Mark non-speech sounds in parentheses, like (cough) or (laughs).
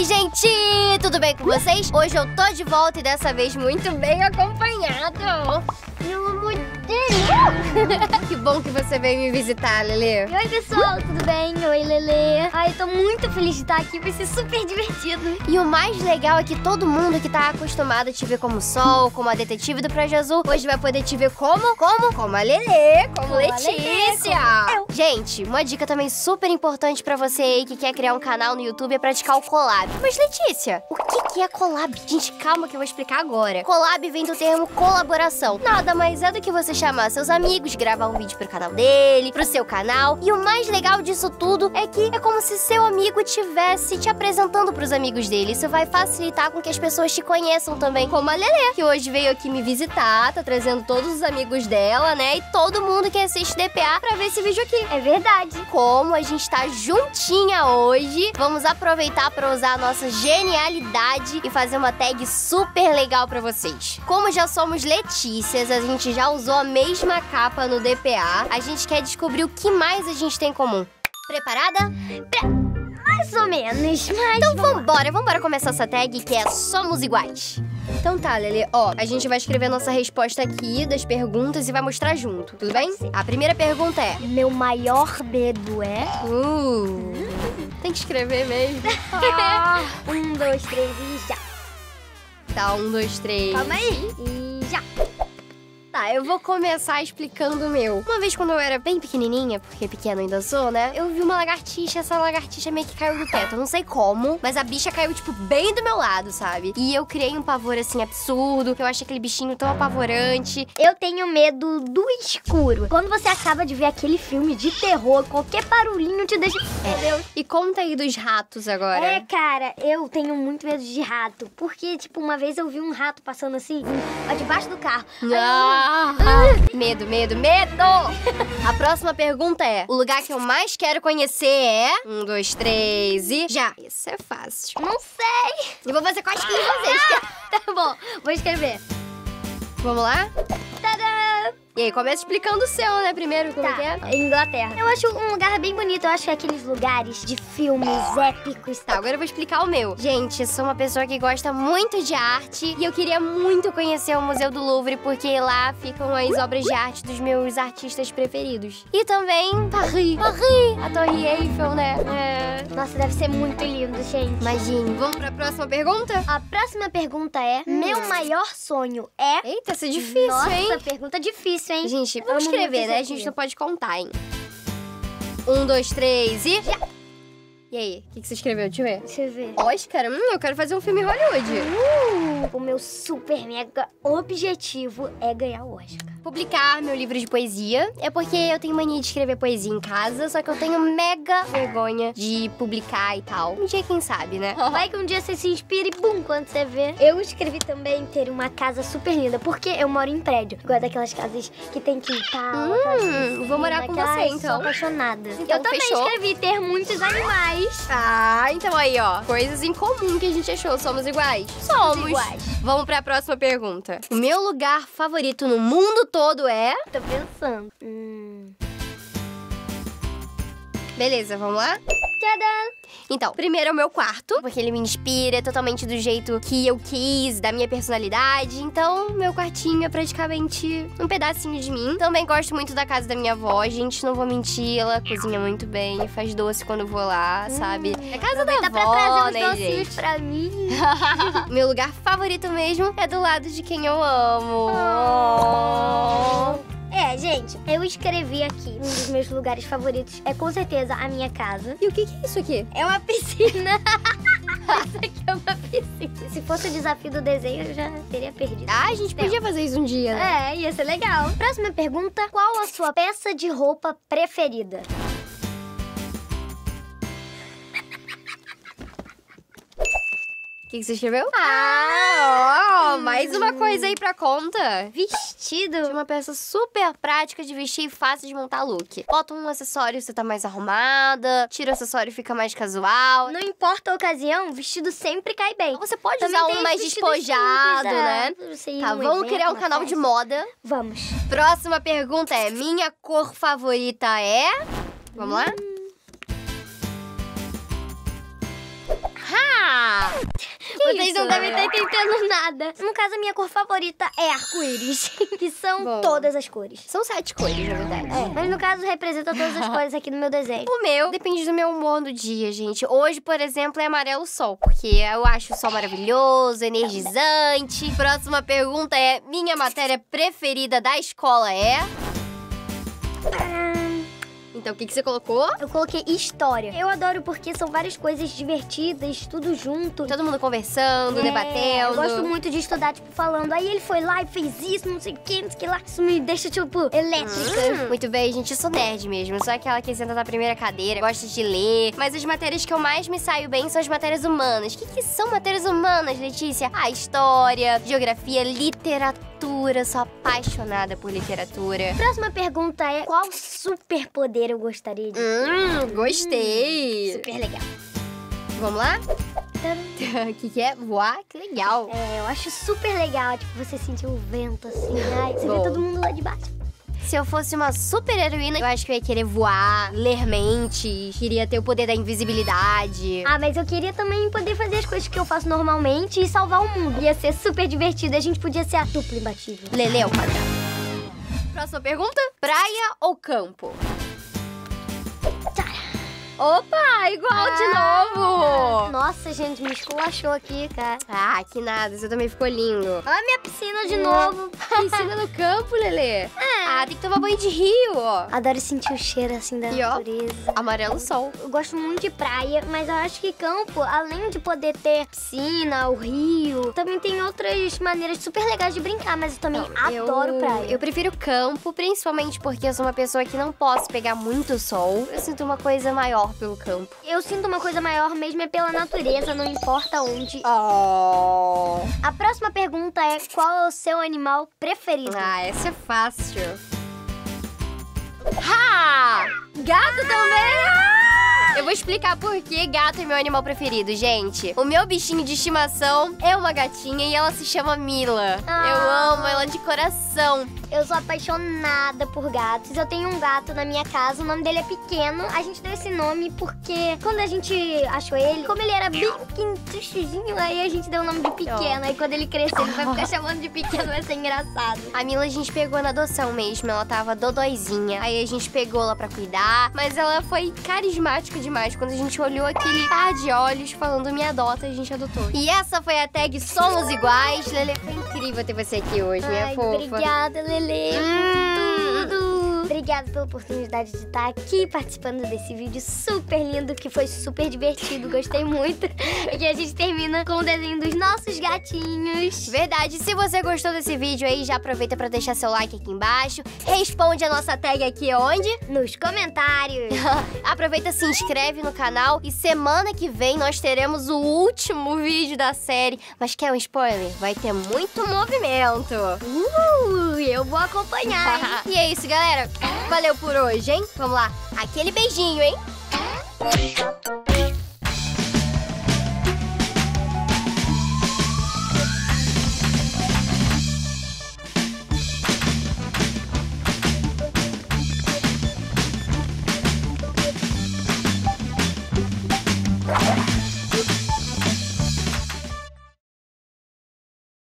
Oi, gente! Tudo bem com vocês? Hoje eu tô de volta e dessa vez muito bem acompanhado. Pelo amor de Deus! (laughs) que bom que você veio me visitar, Lelê. Oi, pessoal, tudo bem? Oi, Lele. Ai, eu tô muito feliz de estar aqui, vai ser super divertido. E o mais legal é que todo mundo que tá acostumado a te ver como Sol, como a detetive do Praia Azul, hoje vai poder te ver como? Como? Como a Lelê, como, Como Letícia. Lelê, como. Gente, uma dica também super importante pra você aí que quer criar um canal no YouTube é praticar o collab. Mas Letícia, o que que é collab? Gente, calma que eu vou explicar agora. Collab vem do termo colaboração. Nada mais é do que você chamar seus amigos, gravar um vídeo pro canal dele, pro seu canal. E o mais legal disso tudo é que é como se seu amigo tivesse te apresentando pros amigos dele. Isso vai facilitar com que as pessoas te conheçam também, como a Lelê, que hoje veio aqui me visitar, tá trazendo todos os amigos dela, né? E todo mundo que assiste DPA pra ver esse vídeo aqui. É verdade. Como a gente tá juntinha hoje, vamos aproveitar para usar a nossa genialidade e fazer uma tag super legal pra vocês. Como já somos Letícias, a gente já usou a mesma capa no DPA, a gente quer descobrir o que mais a gente tem em comum. Preparada? Mais ou menos, mas. Então vambora, vambora começar essa tag que é Somos Iguais. Então tá, Lele, ó, a gente vai escrever nossa resposta aqui das perguntas e vai mostrar junto, tudo bem? A primeira pergunta é... Meu maior medo é. Uh, tem que escrever mesmo. um, dois, três e já. Tá, um, dois, três. Calma aí. E já. Tá, eu vou começar explicando o meu. Uma vez quando eu era bem pequenininha, porque pequena ainda sou, né? Eu vi uma lagartixa, essa lagartixa meio que caiu do teto. Eu não sei como, mas a bicha caiu, tipo, bem do meu lado, sabe? E eu criei um pavor, assim, absurdo, eu achei aquele bichinho tão apavorante. Eu tenho medo do escuro. Quando você acaba de ver aquele filme de terror, qualquer barulhinho te deixa. Deus. E conta aí dos ratos agora. É, cara, eu tenho muito medo de rato. Porque, tipo, uma vez eu vi um rato passando assim, ó, debaixo do carro. Aí eu- Ah, medo, medo, medo! A próxima pergunta é: o lugar que eu mais quero conhecer é. Um, dois, três e. Já! Isso é fácil. Não sei. Eu vou fazer cosquinha em vocês. (laughs) Tá bom, vou escrever. Vamos lá? Tadã! E aí, começa explicando o seu, né? Primeiro, como é que é? Tá, Inglaterra. Eu acho um lugar bem bonito. Eu acho que é aqueles lugares de filmes épicos. Tá, agora eu vou explicar o meu. Gente, eu sou uma pessoa que gosta muito de arte e eu queria muito conhecer o Museu do Louvre porque lá ficam as obras de arte dos meus artistas preferidos. E também Paris. Paris! A Torre Eiffel, né? É. Nossa, deve ser muito lindo, gente. Imagine. Vamos pra próxima pergunta? A próxima pergunta é: Meu maior sonho é. Eita, isso é difícil, Nossa, hein? pergunta difícil, hein? Gente, Amo vamos escrever, né? A gente não pode contar, hein? Um, dois, três e. E aí, o que, que você escreveu? Deixa eu ver. Deixa eu ver. Oscar? Hum, eu quero fazer um filme Hollywood. Uh, o meu super mega objetivo é ganhar o Oscar. Publicar meu livro de poesia. É porque eu tenho mania de escrever poesia em casa, só que eu tenho mega vergonha de publicar e tal. Um dia, quem sabe, né? (laughs) Vai que um dia você se inspira e bum, quando você vê. Eu escrevi também ter uma casa super linda, porque eu moro em prédio. Igual daquelas casas que tem quintal. Hum, vou morar com você, então. Sou apaixonada. Então, eu também fechou? escrevi ter muitos animais. Ah, então aí, ó. Coisas em comum que a gente achou. Somos iguais? Somos. iguais. Vamos pra próxima pergunta. O meu lugar favorito no mundo todo é. Tô pensando. Hum. Beleza, vamos lá? Tcharam! Então, primeiro é o meu quarto, porque ele me inspira totalmente do jeito que eu quis, da minha personalidade. Então, meu quartinho é praticamente um pedacinho de mim. Também gosto muito da casa da minha avó, gente, não vou mentir, ela cozinha muito bem, faz doce quando eu vou lá, sabe? É casa da Aproveita pra avó, trazer uns né, docinhos gente? pra mim. (laughs) Meu lugar favorito mesmo é do lado de quem eu amo. É, gente, eu escrevi aqui. Um dos meus lugares favoritos é com certeza a minha casa. E o que, que é isso aqui? É uma piscina. (laughs) Isso aqui é uma piscina. Se fosse o desafio do desenho, eu já teria perdido. Ah, a gente podia fazer isso um dia, né? É, ia ser legal. Próxima pergunta: qual a sua peça de roupa preferida? O que, que você escreveu? Ah, ó, mais uma coisa aí pra conta. Vestido. É uma peça super prática de vestir e fácil de montar look. Bota um acessório, você tá mais arrumada. Tira o acessório e fica mais casual. Não importa a ocasião, vestido sempre cai bem. Você pode Também usar um mais despojado, simples, né? é, você ir Tá, num vamos criar um canal de moda. Vamos. Próxima pergunta é: minha cor favorita é. Vamos lá? Vocês não devem estar entendendo nada. No caso, a minha cor favorita é arco-íris, (laughs) que são Bom. todas as cores. São sete cores, na verdade. É, mas no caso representa todas as cores aqui no meu desenho. O meu depende do meu humor no dia, gente. Hoje, por exemplo, é amarelo sol, porque eu acho o sol maravilhoso, energizante. Próxima pergunta é: minha matéria preferida da escola é? Então, o que, que você colocou? Eu coloquei história. Eu adoro porque são várias coisas divertidas, tudo junto. Todo mundo conversando, É, debatendo. Eu gosto muito de estudar, tipo, falando. Aí ele foi lá e fez isso, não sei o que, não sei o que lá. Isso me deixa, tipo, elétrica. Hum, muito bem, gente, eu sou nerd mesmo. Eu sou aquela que senta na primeira cadeira, gosta de ler. Mas as matérias que eu mais me saio bem são as matérias humanas. O que, que são matérias humanas, Letícia? Ah, história, geografia, literatura. Sou apaixonada por literatura. Próxima pergunta é: qual superpoder eu gostaria de ter? Hum, gostei. Super legal. Vamos lá? O (laughs) que, que é? Voar? Que legal. É, eu acho super legal, tipo, você sentir o vento assim, ai, você vê Bom. todo mundo lá de baixo. Se eu fosse uma super heroína, eu acho que eu ia querer voar, ler mentes, queria ter o poder da invisibilidade. Ah, mas eu queria também poder fazer as coisas que eu faço normalmente e salvar o mundo. Ia ser super divertido, a gente podia ser a dupla imbatível. Lele ao quadrado. Próxima pergunta: praia ou campo? Opa, igual de novo! Nossa, gente, me esculachou aqui, cara. Ah, que nada, você também ficou lindo. Olha a minha piscina de novo. (laughs) Piscina no campo, Lele. Ah, tem que tomar banho de rio, ó. Adoro sentir o cheiro assim da E ó. natureza. Amarelo sol. Eu gosto muito de praia, mas eu acho que campo, além de poder ter piscina, o rio, também tem outras maneiras super legais de brincar, mas eu também adoro eu, praia. Eu prefiro campo, principalmente porque eu sou uma pessoa que não posso pegar muito sol. Eu sinto uma coisa maior pelo campo. Eu sinto uma coisa maior mesmo é pela natureza, não importa onde. Oh. A próxima pergunta é: qual é o seu animal preferido? Ah, essa é fácil. Gato também! Eu vou explicar por que gato é meu animal preferido, gente. O meu bichinho de estimação é uma gatinha e ela se chama Mila. Ah. Eu amo ela de coração. Eu sou apaixonada por gatos. Eu tenho um gato na minha casa, o nome dele é Pequeno. A gente deu esse nome porque quando a gente achou ele, como ele era bem quintuchozinho, aí a gente deu o nome de Pequeno. Aí quando ele crescer, ele vai ficar (laughs) chamando de Pequeno, vai ser engraçado. A Mila a gente pegou na adoção mesmo, ela tava dodóizinha. Aí a gente pegou ela pra cuidar, mas ela foi carismática demais. Quando a gente olhou aquele par de olhos falando me adota, a gente adotou. E essa foi a tag Somos Iguais. Lele, foi incrível ter você aqui hoje, minha Ai, fofa. obrigada, Lele, Hum. por tudo. Obrigada pela oportunidade de estar aqui participando desse vídeo super lindo, que foi super divertido, gostei muito. (laughs) E a gente termina com o desenho dos nossos gatinhos. Verdade, se você gostou desse vídeo aí, já aproveita pra deixar seu like aqui embaixo. Responde a nossa tag aqui onde? Nos comentários. (laughs) Aproveita, se inscreve no canal e semana que vem nós teremos o último vídeo da série. Mas quer um spoiler? Vai ter muito movimento. Uh, eu vou acompanhar. (laughs) e é isso, galera. Valeu por hoje, hein? Vamos lá. Aquele beijinho, hein?